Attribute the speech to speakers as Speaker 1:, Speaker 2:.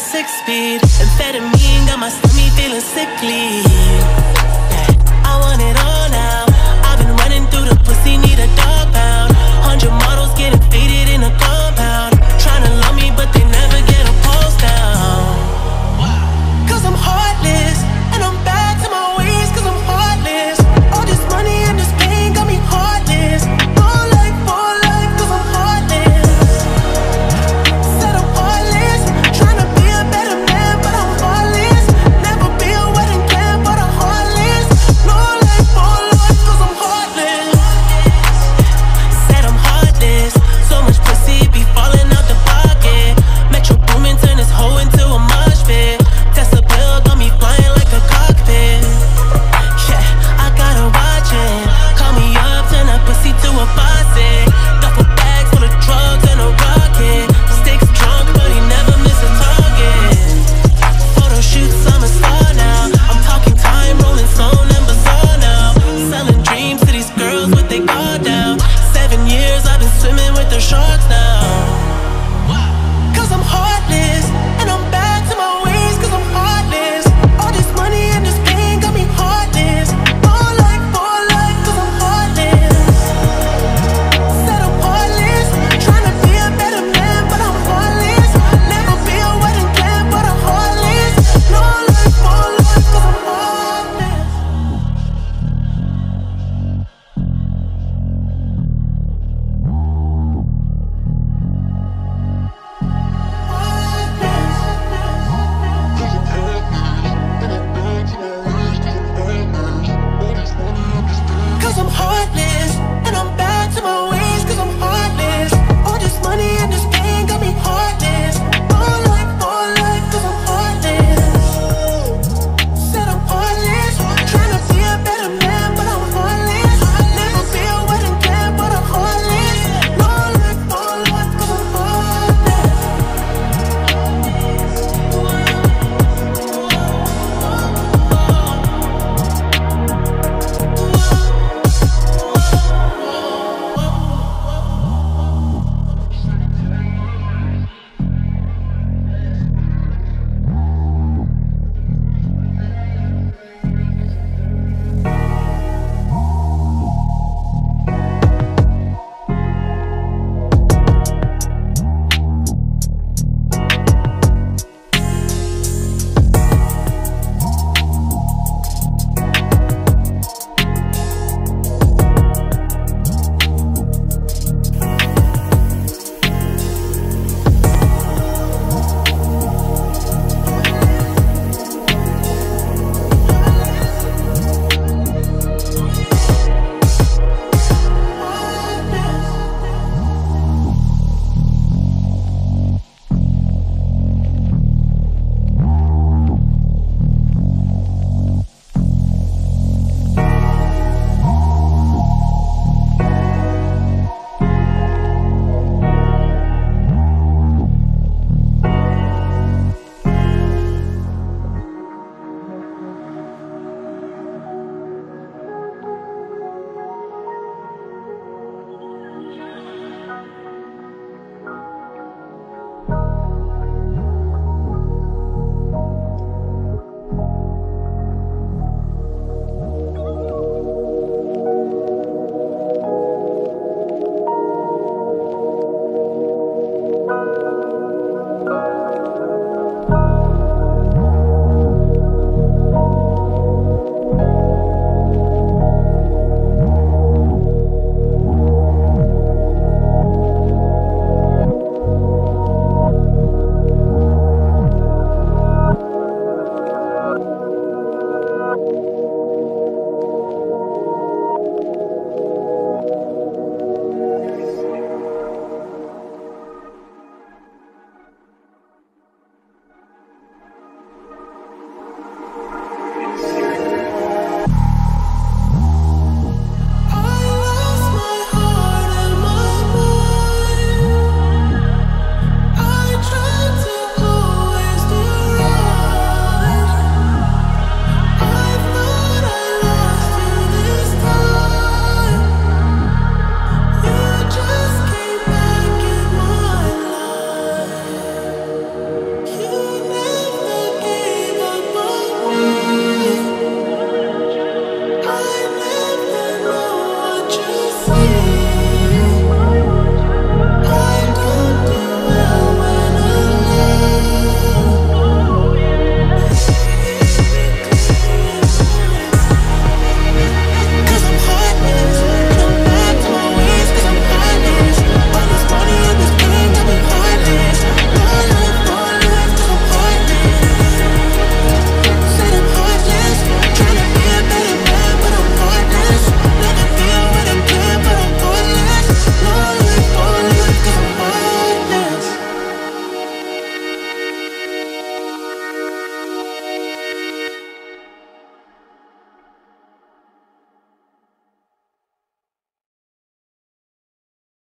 Speaker 1: six speed. Amphetamine got my stomach feeling sickly. I want it all